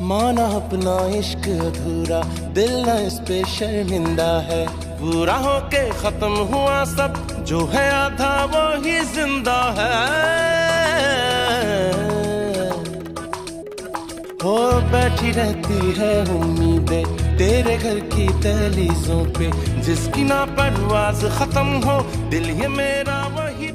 माना अपना इश्क अधूरा, दिल न इस पे शर्मिंदा है। पूरा होके खत्म हुआ सब, जो है आधा वो ही ज़िंदा है। हो बैठी रहती है उम्मीदें, तेरे घर की दहलीजों पे, जिसकी ना परवाज खत्म हो, दिल ये मेरा वही